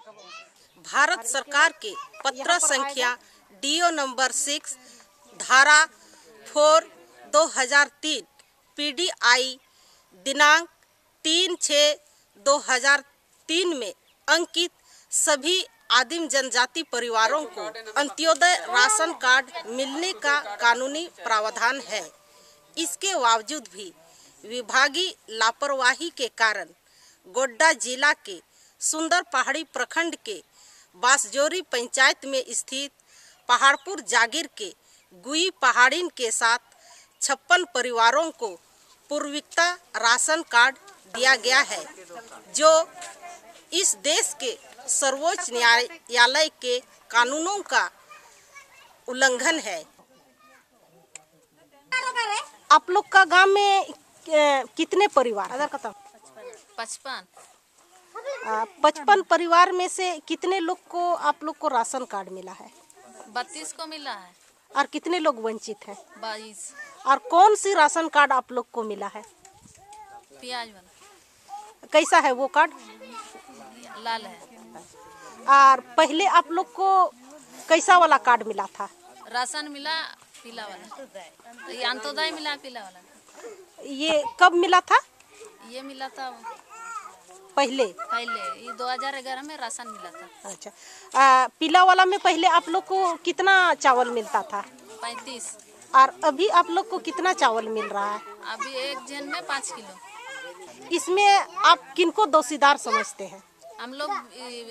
भारत सरकार के पत्र संख्या डीओ नंबर सिक्स, धारा फोर 2003 पीडीआई दिनांक तीन छः 2003 में अंकित सभी आदिम जनजाति परिवारों को अंत्योदय राशन कार्ड मिलने का कानूनी प्रावधान है। इसके बावजूद भी विभागीय लापरवाही के कारण गोड्डा जिला के सुंदर पहाड़ी प्रखंड के बासजोरी पंचायत में स्थित पहाड़पुर जागीर के गुई पहाड़ीन के साथ छप्पन परिवारों को पूर्विकता राशन कार्ड दिया गया है, जो इस देश के सर्वोच्च न्यायालय के कानूनों का उल्लंघन है। आप लोग का गाँव में कितने परिवार पचपन। पचपन परिवार में से कितने लोग को आप लोग को राशन कार्ड मिला है? बत्तीस को मिला है। और कितने लोग वंचित हैं? बाईस। और कौन सी राशन कार्ड आप लोग को मिला है? प्याज वाला। कैसा है वो कार्ड? लाल है। और पहले आप लोग को कैसा वाला कार्ड मिला था? राशन मिला पीला वाला। ये अंत्योदय मिला पीला वाला। ये कब मिला था? ये मिला था पहले? पहले ये 2011 में राशन मिला था। अच्छा। आ, पीला वाला में पहले आप लोग को कितना चावल मिलता था? पैंतीस। और अभी आप लोग को कितना चावल मिल रहा है? अभी एक जन में पाँच किलो। इसमें आप किनको दोषीदार समझते हैं? हम लोग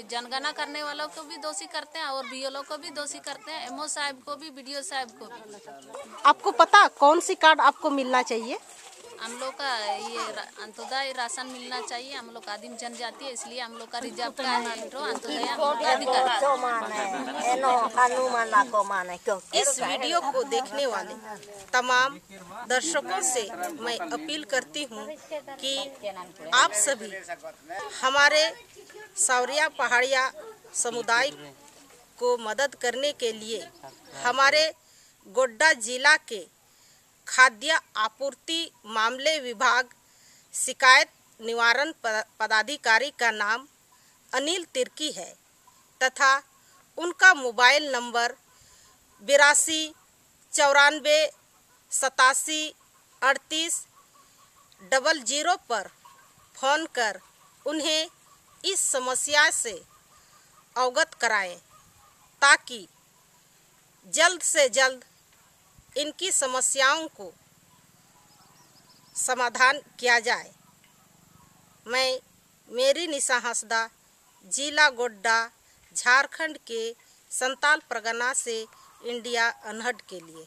जनगणना करने वालों को भी दोषी करते हैं और बीएलओ को भी दोषी करते हैं एमओ साहब को भी बीडीओ साहब को भी। आपको पता कौन सी कार्ड आपको मिलना चाहिए? हम लोग का ये अंत्योदय राशन मिलना चाहिए। हम लोग आदिम जनजाति है, इसलिए हम लोग का रिज़र्व का इस वीडियो को देखने वाले तमाम दर्शकों से मैं अपील करती हूँ कि आप सभी हमारे सावरिया पहाड़िया समुदाय को मदद करने के लिए हमारे गोड्डा जिला के खाद्य आपूर्ति मामले विभाग, शिकायत निवारण पदाधिकारी का नाम अनिल तिर्की है तथा उनका मोबाइल नंबर बिरासी चौरानवे सतासी, अड़तीस, डबल ज़ीरो पर फ़ोन कर उन्हें इस समस्या से अवगत कराएँ ताकि जल्द से जल्द इनकी समस्याओं को समाधान किया जाए। मैं मेरी निशा हंसदा जिला गोड्डा, झारखंड के संताल परगना से इंडिया अनहट के लिए।